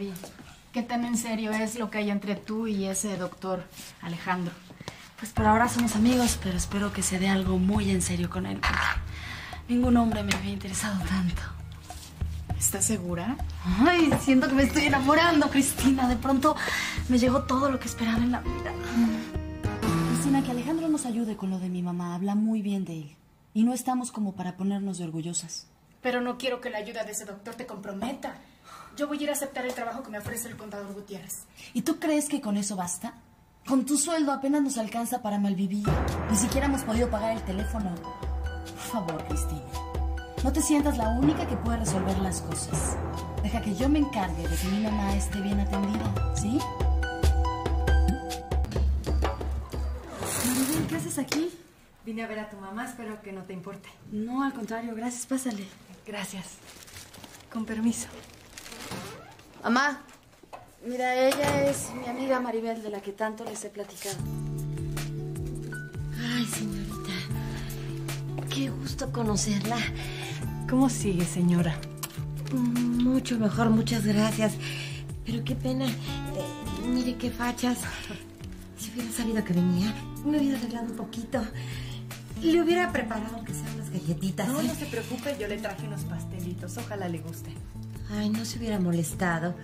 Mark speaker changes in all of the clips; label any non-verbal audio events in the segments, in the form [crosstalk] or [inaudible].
Speaker 1: vi. ¿Qué tan en serio es lo que hay entre tú y ese doctor Alejandro?
Speaker 2: Pues por ahora somos amigos, pero espero que se dé algo muy en serio con él, ningún hombre me había interesado tanto.
Speaker 1: ¿Estás segura?
Speaker 2: Ay, siento que me estoy enamorando, Cristina. De pronto me llegó todo lo que esperaba en la vida. Cristina, que Alejandro nos ayude con lo de mi mamá. Habla muy bien de él. Y no estamos como para ponernos de orgullosas.
Speaker 1: Pero no quiero que la ayuda de ese doctor te comprometa. Yo voy a ir a aceptar el trabajo que me ofrece el contador Gutiérrez.
Speaker 2: ¿Y tú crees que con eso basta? Con tu sueldo apenas nos alcanza para malvivir. Ni siquiera hemos podido pagar el teléfono. Por favor, Cristina. No te sientas la única que puede resolver las cosas. Deja que yo me encargue de que mi mamá esté bien atendida, ¿sí? Maribel, ¿qué haces aquí?
Speaker 3: Vine a ver a tu mamá, espero que no te importe.
Speaker 2: No, al contrario, gracias, pásale.
Speaker 3: Gracias. Con permiso.
Speaker 2: Mamá, mira, ella es mi amiga Maribel, de la que tanto les he platicado.
Speaker 4: Ay, señorita. Qué gusto conocerla.
Speaker 3: ¿Cómo sigue, señora?
Speaker 4: Mucho mejor, muchas gracias. Pero qué pena. Eh, mire qué fachas. Si hubiera sabido que venía, me hubiera arreglado un poquito. Le hubiera preparado aunque sean unas galletitas.
Speaker 3: No,
Speaker 4: ¿eh?
Speaker 3: no se preocupe, yo le traje unos pastelitos. Ojalá le guste.
Speaker 4: Ay, no se hubiera molestado.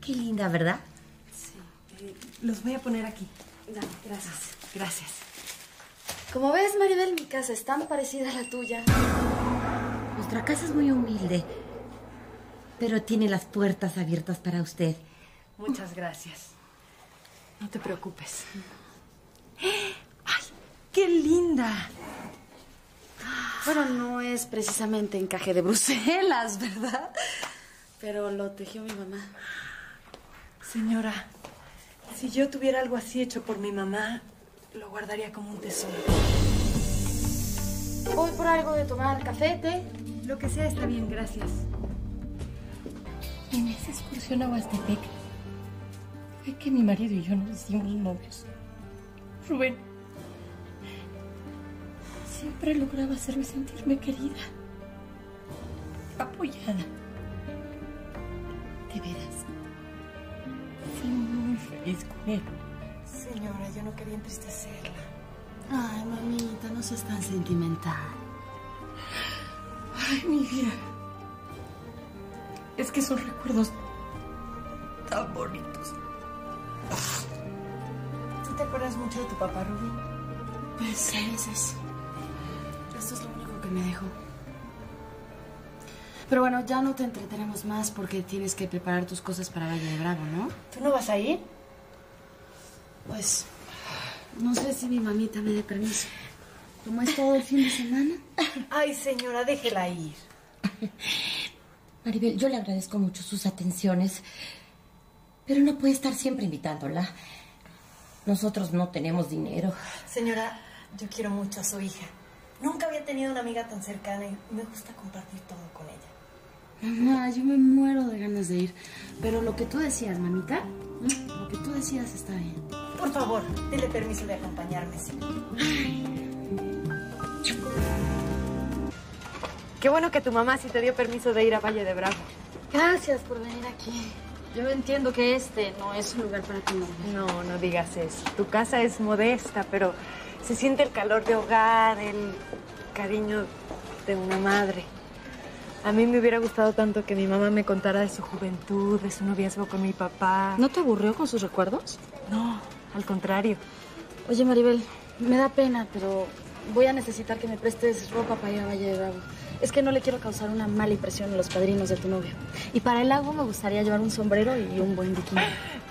Speaker 4: Qué linda, ¿verdad?
Speaker 3: Eh, los voy a poner aquí.
Speaker 2: Dale, gracias.
Speaker 3: Gracias.
Speaker 2: Como ves, Maribel, mi casa es tan parecida a la tuya.
Speaker 4: Nuestra casa es muy humilde, pero tiene las puertas abiertas para usted.
Speaker 3: Muchas gracias. No te preocupes. ¡Ay, qué linda!
Speaker 2: Bueno, no es precisamente encaje de Bruselas, [laughs] ¿verdad? Pero lo tejió mi mamá.
Speaker 3: Señora, si yo tuviera algo así hecho por mi mamá, lo guardaría como un tesoro.
Speaker 2: Voy por algo de tomar café, té.
Speaker 3: Lo que sea está bien, gracias.
Speaker 4: En esa excursión a Huastepec fue que mi marido y yo nos hicimos novios. Rubén siempre lograba hacerme sentirme querida, apoyada. De veras, fui muy feliz con él.
Speaker 3: Señora, yo no quería entristecerla.
Speaker 2: Ay, mamita, no seas tan sentimental.
Speaker 4: Ay, mi vida. Es que son recuerdos tan bonitos.
Speaker 3: ¿Tú te acuerdas mucho de tu papá, Rubí?
Speaker 2: Pues a veces. Esto es lo único que me dejó. Pero bueno, ya no te entretenemos más porque tienes que preparar tus cosas para Valle de Bravo, ¿no?
Speaker 3: ¿Tú no vas a ir?
Speaker 2: Pues no sé si mi mamita me dé permiso. Como es todo el fin de semana. [laughs]
Speaker 3: Ay, señora, déjela ir. [laughs]
Speaker 4: Maribel, yo le agradezco mucho sus atenciones, pero no puede estar siempre invitándola. Nosotros no tenemos dinero.
Speaker 3: Señora, yo quiero mucho a su hija. Nunca había tenido una amiga tan cercana y me gusta compartir todo con ella.
Speaker 2: Mamá, yo me muero de ganas de ir. Pero lo que tú decías, mamita, lo que tú decías está bien.
Speaker 3: Por favor, dile permiso de acompañarme. Qué bueno que tu mamá sí te dio permiso de ir a Valle de Bravo.
Speaker 2: Gracias por venir aquí. Yo entiendo que este no es un lugar para tu novia.
Speaker 3: No, no digas eso. Tu casa es modesta, pero se siente el calor de hogar, el cariño de una madre. A mí me hubiera gustado tanto que mi mamá me contara de su juventud, de su noviazgo con mi papá.
Speaker 2: ¿No te aburrió con sus recuerdos?
Speaker 3: No, al contrario.
Speaker 2: Oye, Maribel, me da pena, pero voy a necesitar que me prestes ropa para ir a Valle de Bravo. Es que no le quiero causar una mala impresión a los padrinos de tu novio. Y para el lago me gustaría llevar un sombrero y un buen bikini.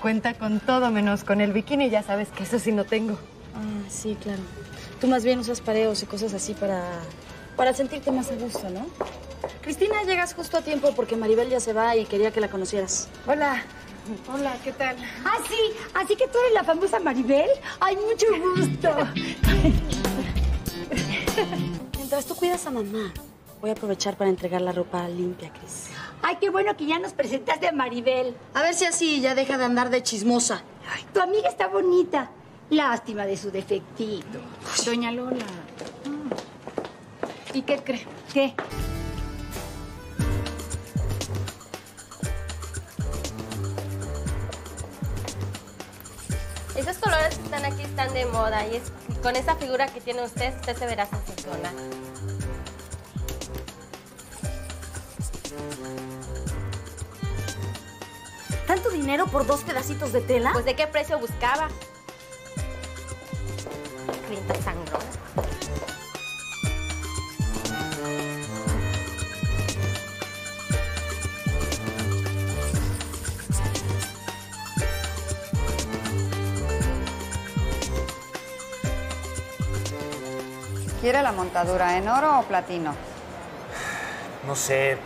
Speaker 3: Cuenta con todo menos con el bikini, ya sabes que eso sí no tengo.
Speaker 2: Ah, sí, claro. Tú más bien usas pareos y cosas así para, para sentirte más a gusto, ¿no? Cristina, llegas justo a tiempo porque Maribel ya se va y quería que la conocieras.
Speaker 3: Hola. Hola, ¿qué tal?
Speaker 5: Ah, sí, así que tú eres la famosa Maribel. Ay, mucho gusto.
Speaker 2: Mientras tú cuidas a mamá, voy a aprovechar para entregar la ropa limpia, Cris.
Speaker 5: Ay, qué bueno que ya nos presentaste a Maribel.
Speaker 2: A ver si así ya deja de andar de chismosa.
Speaker 5: Ay, tu amiga está bonita. Lástima de su defectito.
Speaker 1: Doña Lola. Ah. ¿Y qué cree?
Speaker 5: ¿Qué?
Speaker 6: Esos colores que están aquí están de moda y es, con esa figura que tiene usted, usted se verá sensacional.
Speaker 2: ¿Tanto dinero por dos pedacitos de tela?
Speaker 6: Pues de qué precio buscaba.
Speaker 7: ¿Quiere la montadura en oro o platino?
Speaker 8: No sé.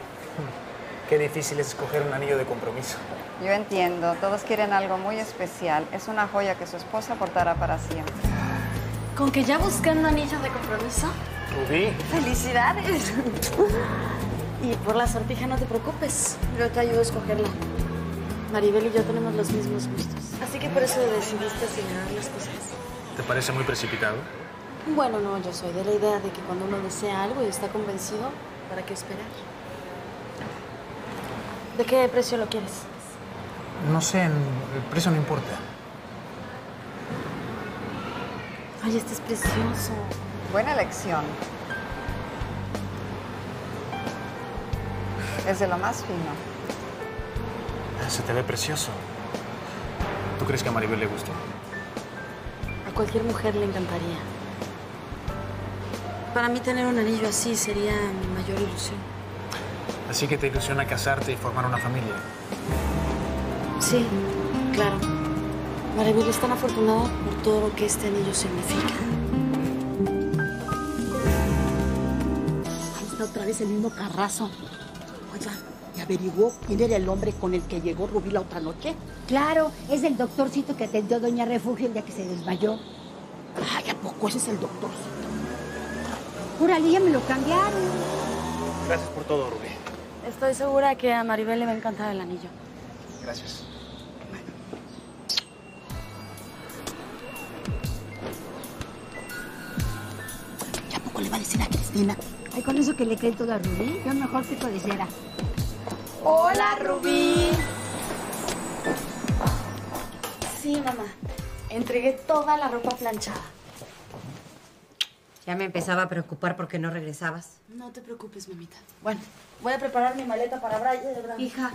Speaker 8: Qué difícil es escoger un anillo de compromiso.
Speaker 7: Yo entiendo, todos quieren algo muy especial. Es una joya que su esposa portará para siempre.
Speaker 2: ¿Con que ya busqué un anillo de compromiso?
Speaker 8: Rubí,
Speaker 2: ¡Felicidades! y por la sortija no te preocupes, yo te ayudo a escogerla. Maribel y yo tenemos los mismos gustos. Así que por eso decidiste acelerar las cosas.
Speaker 8: ¿te parece muy precipitado?
Speaker 2: Bueno, no, yo soy de la idea de que cuando uno desea algo y está convencido, ¿para qué esperar? ¿De qué precio lo quieres?
Speaker 8: No sé, el precio no importa.
Speaker 2: Ay, este es precioso.
Speaker 7: Buena elección. Es de lo más fino.
Speaker 8: Se te ve precioso. ¿Tú crees que a Maribel le gustó?
Speaker 2: A cualquier mujer le encantaría. Para mí tener un anillo así sería mi mayor ilusión.
Speaker 8: Así que te ilusiona casarte y formar una familia.
Speaker 2: Sí, claro. Maribel es tan afortunada por todo lo que este anillo significa.
Speaker 5: Ahí está otra vez el mismo carrazo. Oiga, ¿y averiguó quién era el hombre con el que llegó Rubí la otra noche?
Speaker 9: Claro, es el doctorcito que atendió a Doña Refugio el día que se desmayó.
Speaker 5: Ay, ¿a poco ese es el doctorcito?
Speaker 9: Júrale, ya me lo cambiaron.
Speaker 8: Gracias por todo, Rubí.
Speaker 2: Estoy segura que a Maribel le va a encantar el anillo.
Speaker 8: Gracias.
Speaker 5: ¿Y a poco le va a decir a Cristina?
Speaker 9: Ay, con eso que le creen todo a Rubí, yo mejor pico de cera.
Speaker 2: ¡Hola, Rubí! Sí, mamá. Entregué toda la ropa planchada.
Speaker 4: Ya me empezaba a preocupar porque no regresabas.
Speaker 2: No te preocupes, mamita. Bueno, voy a preparar mi maleta para Brian.
Speaker 4: Hija,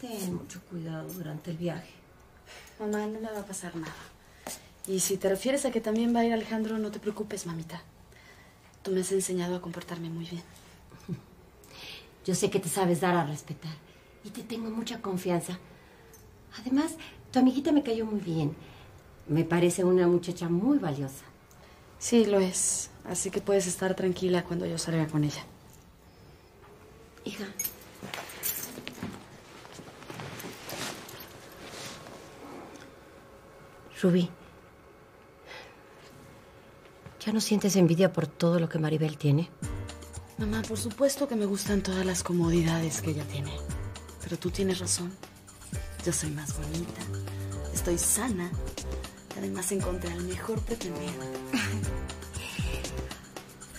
Speaker 4: ten mucho cuidado durante el viaje.
Speaker 2: Mamá, no me va a pasar nada. Y si te refieres a que también va a ir Alejandro, no te preocupes, mamita. Tú me has enseñado a comportarme muy bien. [laughs]
Speaker 4: Yo sé que te sabes dar a respetar y te tengo mucha confianza. Además, tu amiguita me cayó muy bien. Me parece una muchacha muy valiosa.
Speaker 2: Sí, lo es. Así que puedes estar tranquila cuando yo salga con ella.
Speaker 4: Hija. Rubí. ¿Ya no sientes envidia por todo lo que Maribel tiene?
Speaker 2: Mamá, por supuesto que me gustan todas las comodidades que ella tiene. Pero tú tienes razón. Yo soy más bonita. Estoy sana. Y además encontré al mejor pretendiente. [laughs]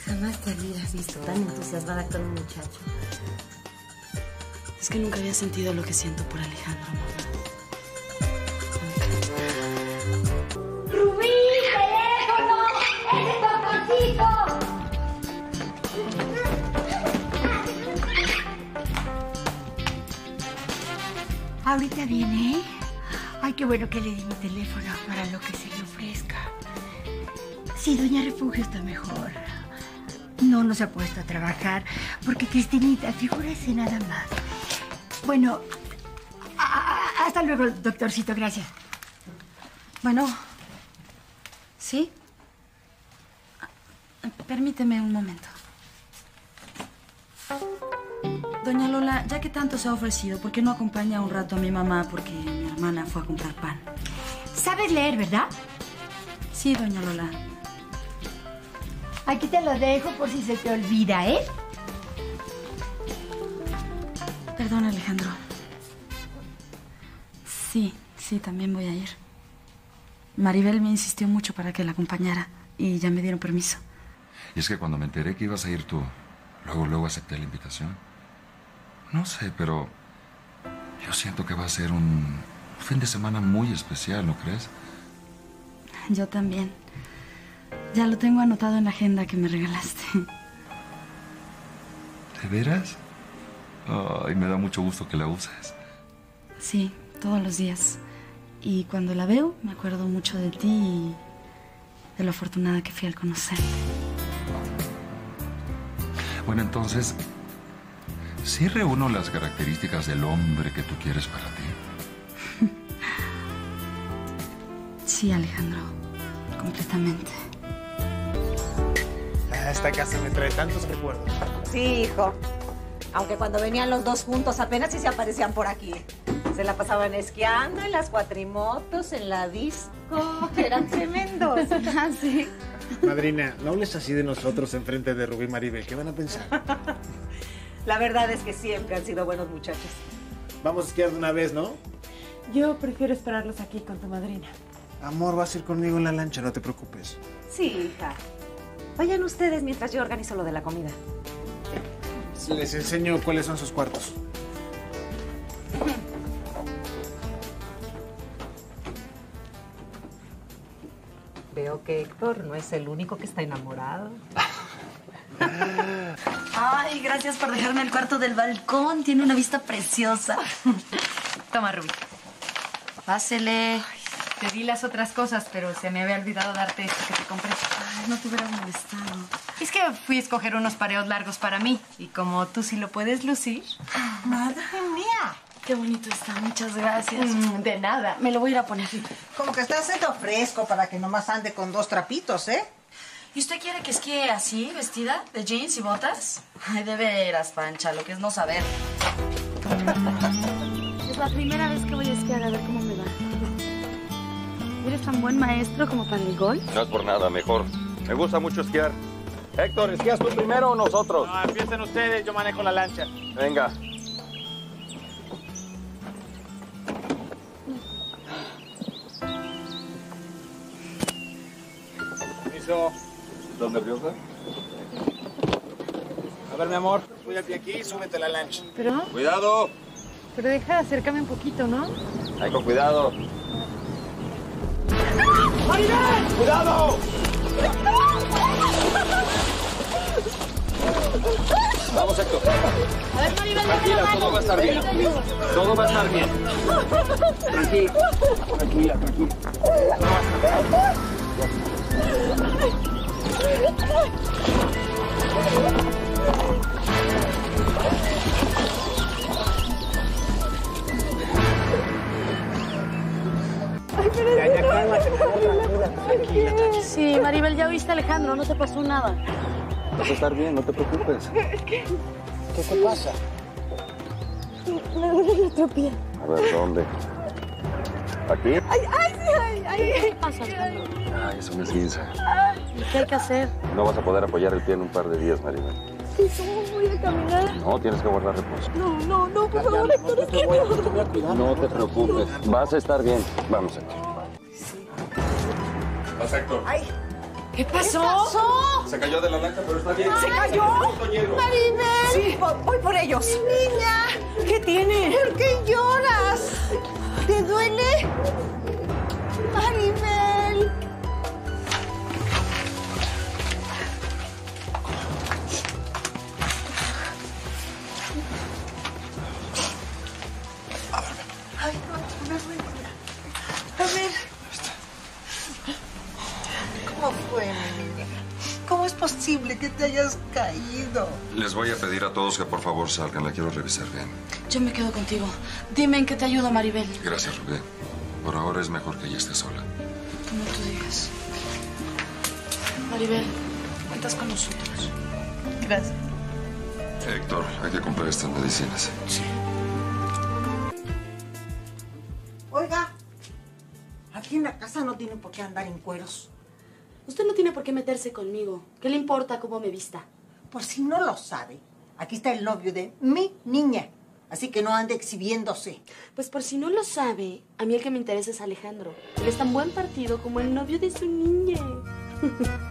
Speaker 4: Jamás te había visto tan entusiasmada con un muchacho.
Speaker 2: Es que nunca había sentido lo que siento por Alejandro, mamá.
Speaker 9: ¡Rubí, teléfono! ¡Es el doctorcito! Ahorita viene, ¿eh? Ay, qué bueno que le di mi teléfono para lo que se le ofrezca. Sí, Doña Refugio está mejor. No nos ha puesto a trabajar porque Cristinita, figúrese nada más. Bueno, a- a- hasta luego, doctorcito, gracias.
Speaker 2: Bueno, ¿sí? Permíteme un momento. Doña Lola, ya que tanto se ha ofrecido, ¿por qué no acompaña un rato a mi mamá? Porque mi hermana fue a comprar pan.
Speaker 9: ¿Sabes leer, verdad?
Speaker 2: Sí, doña Lola.
Speaker 9: Aquí te lo dejo por si se te olvida, ¿eh?
Speaker 2: Perdón, Alejandro. Sí, sí, también voy a ir. Maribel me insistió mucho para que la acompañara y ya me dieron permiso.
Speaker 10: Y es que cuando me enteré que ibas a ir tú, luego, luego acepté la invitación. No sé, pero yo siento que va a ser un Un fin de semana muy especial, ¿no crees?
Speaker 2: Yo también. Ya lo tengo anotado en la agenda que me regalaste.
Speaker 10: ¿De veras? Ay, me da mucho gusto que la uses.
Speaker 2: Sí, todos los días. Y cuando la veo, me acuerdo mucho de ti y de lo afortunada que fui al conocerte.
Speaker 10: Bueno, entonces, ¿sí reúno las características del hombre que tú quieres para ti? [laughs]
Speaker 2: Sí, Alejandro. Completamente.
Speaker 8: Esta casa me trae tantos recuerdos.
Speaker 11: Sí, hijo. Aunque cuando venían los dos juntos apenas sí se aparecían por aquí. Se la pasaban esquiando en las cuatrimotos, en la disco. Eran tremendos. [laughs]
Speaker 2: Ah, sí.
Speaker 8: Madrina, no hables así de nosotros enfrente de Rubí Maribel. ¿Qué van a pensar? [laughs]
Speaker 11: La verdad es que siempre han sido buenos muchachos.
Speaker 8: Vamos a esquiar de una vez, ¿no?
Speaker 3: Yo prefiero esperarlos aquí con tu madrina.
Speaker 8: Amor, vas a ir conmigo en la lancha, no te preocupes.
Speaker 11: Sí, hija. Vayan ustedes mientras yo organizo lo de la comida.
Speaker 8: Les enseño cuáles son sus cuartos.
Speaker 11: Veo que Héctor no es el único que está enamorado.
Speaker 2: Ay, gracias por dejarme el cuarto del balcón. Tiene una vista preciosa. Toma, Rubí. Pásele.
Speaker 3: Te di las otras cosas, pero se me había olvidado darte esto que te compré.
Speaker 2: Ay, no te hubiera molestado.
Speaker 3: Es que fui a escoger unos pareos largos para mí. Y como tú sí lo puedes lucir.
Speaker 9: Madre mía.
Speaker 2: Qué bonito está. Muchas gracias.
Speaker 3: Mm, de nada.
Speaker 2: Me lo voy a ir a poner.
Speaker 9: Como que está haciendo fresco para que nomás ande con dos trapitos, ¿eh?
Speaker 2: ¿Y usted quiere que esquíe así, vestida, de jeans y botas? Ay, de veras, Pancha, lo que es no saber. Es la primera vez que voy a esquiar, a ver cómo me va. ¿Eres tan buen maestro como para el golf?
Speaker 12: No es por nada, mejor. Me gusta mucho esquiar. Héctor, ¿esquías tú primero o nosotros?
Speaker 8: No, empiecen ustedes, yo manejo la lancha.
Speaker 12: Venga.
Speaker 8: Permiso.
Speaker 12: ¿Estás nerviosa?
Speaker 8: A ver, mi amor, cuídate aquí y súbete a la lancha.
Speaker 3: Pero,
Speaker 12: Cuidado.
Speaker 3: pero deja de acercarme un poquito, ¿no?
Speaker 12: Ahí con cuidado.
Speaker 8: ¡Cuidado!
Speaker 12: Vamos, Héctor. Tranquila, todo va a estar bien. Todo va a estar bien. Tranquila, tranquila, tranquila.
Speaker 2: Sí, Maribel, ya oíste, Alejandro, no te pasó nada.
Speaker 12: Vas a estar bien, no te preocupes.
Speaker 8: ¿Qué te pasa?
Speaker 3: Me duele el otro pie.
Speaker 12: A ver, ¿dónde? ¿Aquí?
Speaker 3: Ay, ay, sí, ay, ay.
Speaker 2: ¿Qué pasa, Alejandro?
Speaker 12: Ay, es una esguince.
Speaker 2: ¿Qué hay que hacer?
Speaker 12: No vas a poder apoyar el pie en un par de días, Maribel.
Speaker 3: ¿Y cómo voy a caminar?
Speaker 12: No, tienes que guardar reposo.
Speaker 3: No, no, no, por favor, Héctor, es que no.
Speaker 12: No te preocupes. Vas a estar bien. Vamos, Héctor. Vas, Héctor.
Speaker 2: ¿Qué pasó?
Speaker 12: Se cayó de la lancha, pero está bien.
Speaker 11: ¿Se cayó?
Speaker 9: Maribel.
Speaker 11: Sí, vo- voy por ellos.
Speaker 9: Niña,
Speaker 11: ¿Qué tiene?
Speaker 9: ¿por qué lloras? ¿Te duele? Posible que te hayas caído?
Speaker 10: Les voy a pedir a todos que por favor salgan. La quiero revisar bien.
Speaker 2: Yo me quedo contigo. Dime en qué te ayudo, Maribel.
Speaker 10: Gracias, Rubén. Por ahora es mejor que ella esté sola.
Speaker 2: Como tú digas. Maribel, cuentas con nosotros.
Speaker 9: Gracias.
Speaker 10: Héctor, hay que comprar estas medicinas.
Speaker 8: Sí.
Speaker 9: Oiga, aquí en la casa no tiene por qué andar en cueros.
Speaker 2: Usted no tiene por qué meterse conmigo. ¿Qué le importa cómo me vista?
Speaker 9: Por si no lo sabe, aquí está el novio de mi niña. Así que no ande exhibiéndose.
Speaker 2: Pues por si no lo sabe, a mí el que me interesa es Alejandro. Él es tan buen partido como el novio de su niña. [laughs]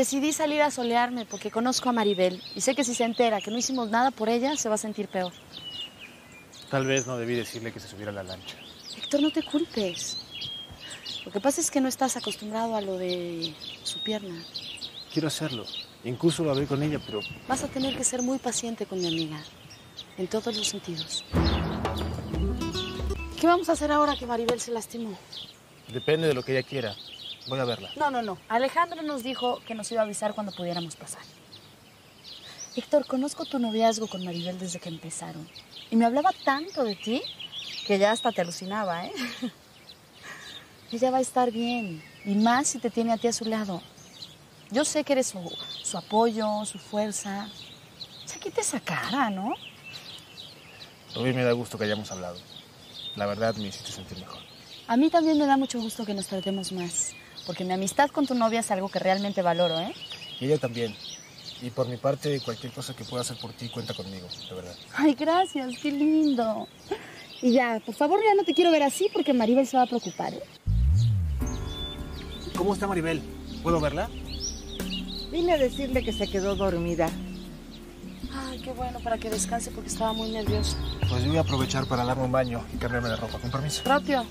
Speaker 2: Decidí salir a solearme porque conozco a Maribel y sé que si se entera que no hicimos nada por ella, se va a sentir peor.
Speaker 8: Tal vez no debí decirle que se subiera a la lancha.
Speaker 2: Héctor, no te culpes. Lo que pasa es que no estás acostumbrado a lo de su pierna.
Speaker 8: Quiero hacerlo. Incluso lo hablé con ella, pero
Speaker 2: Vas a tener que ser muy paciente con mi amiga, en todos los sentidos. ¿Qué vamos a hacer ahora que Maribel se lastimó?
Speaker 8: depende de lo que ella quiera. Voy a verla.
Speaker 2: No, no, no. Alejandro nos dijo que nos iba a avisar cuando pudiéramos pasar. Héctor, conozco tu noviazgo con Maribel desde que empezaron. Y me hablaba tanto de ti que ya hasta te alucinaba, ¿eh? [laughs] Ella va a estar bien. Y más si te tiene a ti a su lado. Yo sé que eres su, su apoyo, su fuerza. Ya quita esa cara, ¿no?
Speaker 8: Rubí, me da gusto que hayamos hablado. La verdad me hiciste sentir mejor.
Speaker 2: A mí también me da mucho gusto que nos tratemos más. Porque mi amistad con tu novia es algo que realmente valoro, ¿eh?
Speaker 8: Y ella también. Y por mi parte, cualquier cosa que pueda hacer por ti, cuenta conmigo, de verdad.
Speaker 2: Ay, gracias, qué lindo. Y ya, por favor, ya no te quiero ver así porque Maribel se va a preocupar. ¿eh?
Speaker 8: ¿Cómo está Maribel? ¿Puedo verla?
Speaker 11: Vine a decirle que se quedó dormida.
Speaker 2: Ay, qué bueno, para que descanse porque estaba muy nerviosa.
Speaker 8: Pues yo voy a aprovechar para darme un baño y cambiarme de ropa. Con permiso.
Speaker 2: Rápido.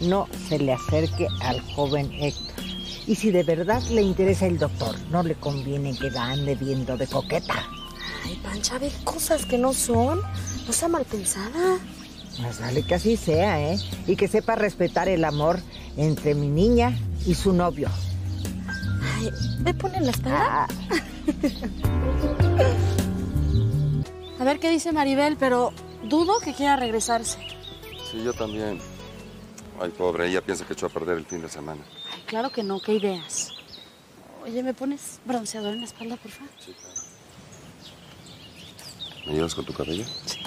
Speaker 11: No se le acerque al joven Héctor. Y si de verdad le interesa el doctor, no le conviene que la ande viendo de coqueta.
Speaker 2: Ay, Pancha, ve cosas que no son. No sea mal pensada.
Speaker 11: Más vale que así sea, ¿eh? Y que sepa respetar el amor entre mi niña y su novio.
Speaker 2: Ay, ve, ponle la espalda. [laughs] A ver qué dice Maribel, pero dudo que quiera regresarse.
Speaker 10: Sí, yo también. Ay, pobre, ella piensa que echó a perder el fin de semana.
Speaker 2: Ay, claro que no, qué ideas. Oye, ¿me pones bronceador en la espalda, por favor?
Speaker 10: Sí, claro. ¿Me ayudas con tu cabello?
Speaker 2: Sí.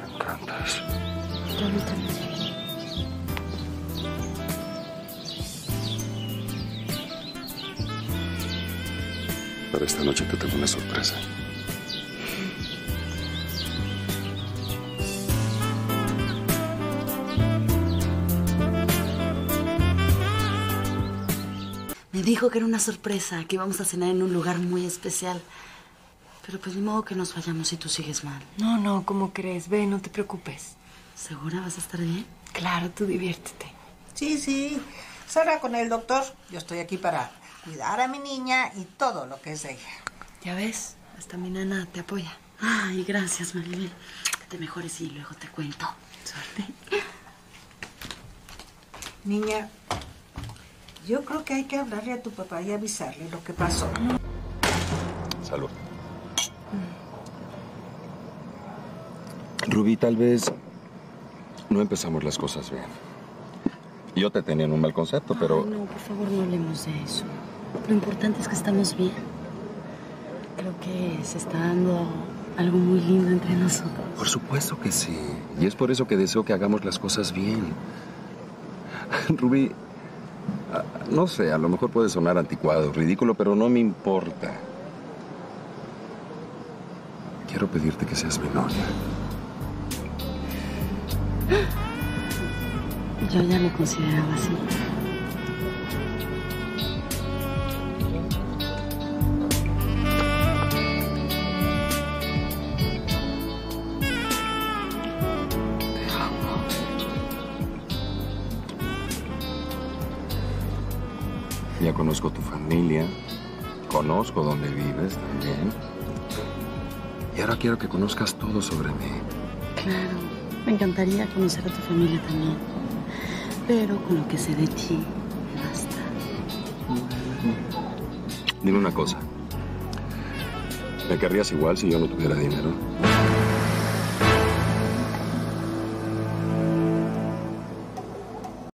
Speaker 10: Me encanta eso. Esta noche te tengo una sorpresa.
Speaker 2: Me dijo que era una sorpresa, que íbamos a cenar en un lugar muy especial. Pero pues ni modo que nos vayamos si tú sigues mal.
Speaker 3: No, no, ¿cómo crees? Ve, no te preocupes.
Speaker 2: ¿Segura vas a estar bien?
Speaker 3: Claro, tú diviértete.
Speaker 11: Sí, sí. Salga con el doctor. Yo estoy aquí para cuidar a mi niña y todo lo que es de ella.
Speaker 2: Ya ves, hasta mi nana te apoya. Ay, gracias, Maribel. Que te mejores y luego te cuento. Suerte.
Speaker 11: Niña, yo creo que hay que hablarle a tu papá y avisarle lo que pasó.
Speaker 10: Salud. Rubí, tal vez no empezamos las cosas bien. Yo te tenía en un mal concepto, pero
Speaker 2: no, por favor, no hablemos de eso. Lo importante es que estamos bien. Creo que se está dando algo muy lindo entre nosotros.
Speaker 10: por supuesto que sí. Y es por eso que deseo que hagamos las cosas bien. [laughs] Rubí, ah, no sé, a lo mejor puede sonar anticuado, ridículo, pero no me importa. Quiero pedirte que seas mi novia.
Speaker 2: Yo ya lo consideraba así.
Speaker 10: Ya conozco tu familia, conozco dónde vives también. Y ahora quiero que conozcas todo sobre mí.
Speaker 2: Claro, me encantaría conocer a tu familia también. Pero con lo que sé de ti, basta.
Speaker 10: Dime una cosa. ¿Me querrías igual si yo no tuviera dinero?